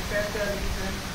Federation